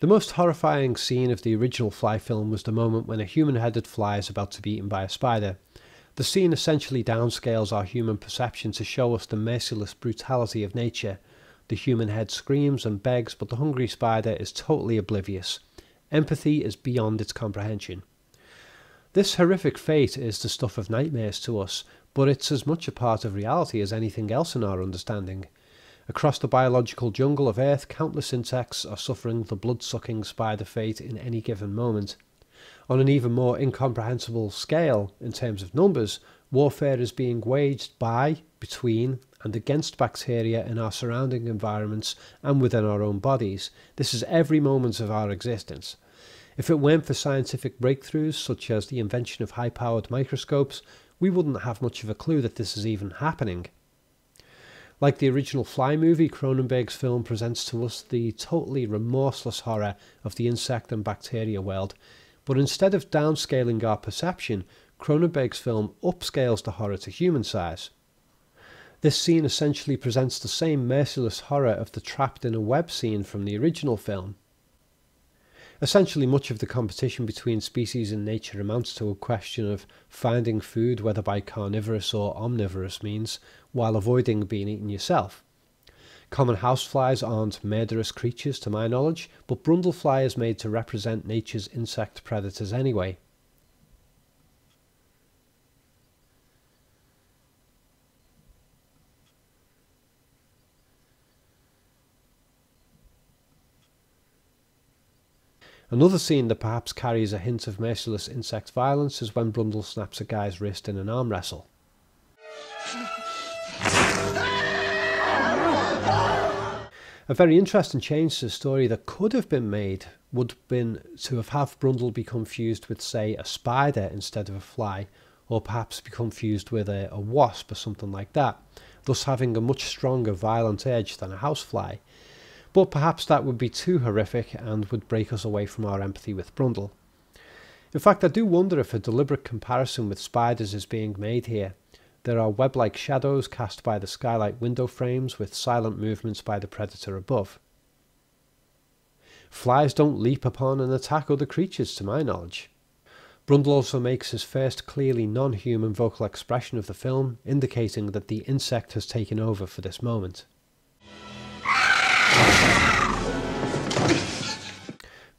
The most horrifying scene of the original Fly film was the moment when a human headed fly is about to be eaten by a spider. The scene essentially downscales our human perception to show us the merciless brutality of nature. The human head screams and begs, but the hungry spider is totally oblivious. Empathy is beyond its comprehension. This horrific fate is the stuff of nightmares to us, but it's as much a part of reality as anything else in our understanding. Across the biological jungle of Earth, countless insects are suffering the blood sucking spider fate in any given moment. On an even more incomprehensible scale, in terms of numbers, warfare is being waged by, between, and against bacteria in our surrounding environments and within our own bodies. This is every moment of our existence. If it weren't for scientific breakthroughs such as the invention of high powered microscopes, we wouldn't have much of a clue that this is even happening. Like the original Fly movie, Cronenberg's film presents to us the totally remorseless horror of the insect and bacteria world, but instead of downscaling our perception, Cronenberg's film upscales the horror to human size. This scene essentially presents the same merciless horror of the trapped in a web scene from the original film. Essentially, much of the competition between species in nature amounts to a question of finding food, whether by carnivorous or omnivorous means, while avoiding being eaten yourself. Common houseflies aren't murderous creatures to my knowledge, but brundlefly is made to represent nature's insect predators anyway. Another scene that perhaps carries a hint of merciless insect violence is when Brundle snaps a guy's wrist in an arm wrestle. A very interesting change to the story that could have been made would have been to have Brundle be confused with, say, a spider instead of a fly, or perhaps be confused with a, a wasp or something like that, thus having a much stronger violent edge than a housefly but perhaps that would be too horrific and would break us away from our empathy with Brundle. In fact, I do wonder if a deliberate comparison with spiders is being made here. There are web like shadows cast by the skylight window frames with silent movements by the predator above. Flies don't leap upon and attack other creatures, to my knowledge. Brundle also makes his first clearly non human vocal expression of the film, indicating that the insect has taken over for this moment.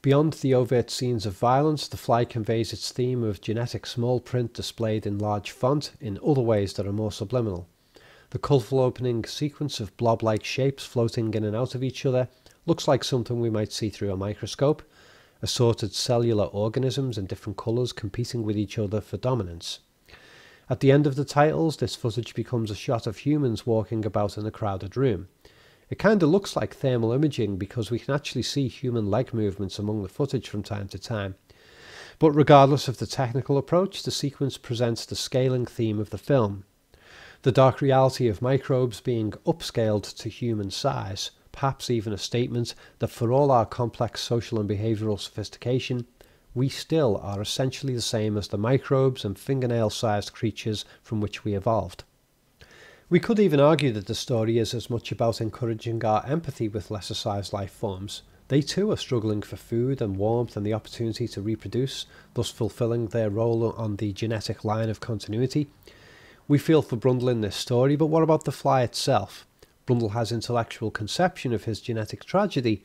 Beyond the overt scenes of violence, the fly conveys its theme of genetic small print displayed in large font in other ways that are more subliminal. The colourful opening sequence of blob like shapes floating in and out of each other looks like something we might see through a microscope, assorted cellular organisms in different colours competing with each other for dominance. At the end of the titles, this footage becomes a shot of humans walking about in a crowded room. It kind of looks like thermal imaging because we can actually see human leg movements among the footage from time to time. But regardless of the technical approach, the sequence presents the scaling theme of the film. The dark reality of microbes being upscaled to human size, perhaps even a statement that for all our complex social and behavioural sophistication, we still are essentially the same as the microbes and fingernail sized creatures from which we evolved. We could even argue that the story is as much about encouraging our empathy with lesser sized life forms. They too are struggling for food and warmth and the opportunity to reproduce, thus fulfilling their role on the genetic line of continuity. We feel for Brundle in this story, but what about the fly itself? Brundle has intellectual conception of his genetic tragedy,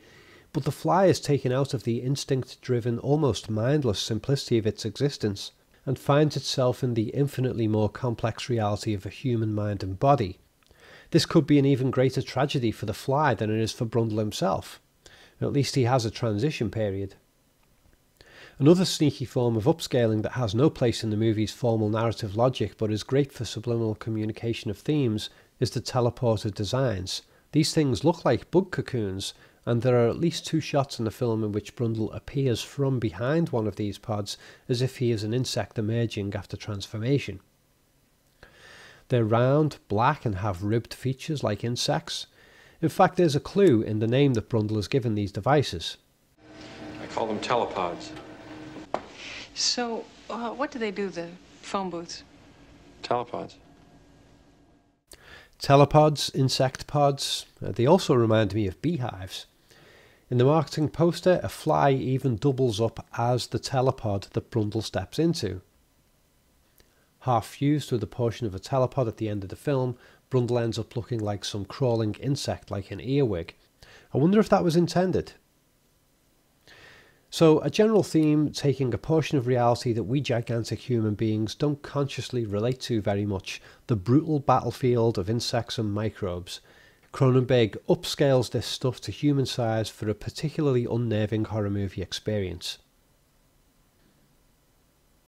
but the fly is taken out of the instinct driven, almost mindless simplicity of its existence and finds itself in the infinitely more complex reality of a human mind and body. This could be an even greater tragedy for the fly than it is for Brundle himself. At least he has a transition period. Another sneaky form of upscaling that has no place in the movie's formal narrative logic but is great for subliminal communication of themes is the teleporter designs. These things look like bug cocoons, and there are at least two shots in the film in which Brundle appears from behind one of these pods as if he is an insect emerging after transformation. They're round, black, and have ribbed features like insects. In fact, there's a clue in the name that Brundle has given these devices. I call them telepods. So, uh, what do they do, the phone booths? Telepods. Telepods, insect pods, uh, they also remind me of beehives. In the marketing poster, a fly even doubles up as the telepod that Brundle steps into. Half fused with a portion of a telepod at the end of the film, Brundle ends up looking like some crawling insect like an earwig. I wonder if that was intended. So, a general theme taking a portion of reality that we gigantic human beings don't consciously relate to very much the brutal battlefield of insects and microbes. Cronenberg upscales this stuff to human size for a particularly unnerving horror movie experience.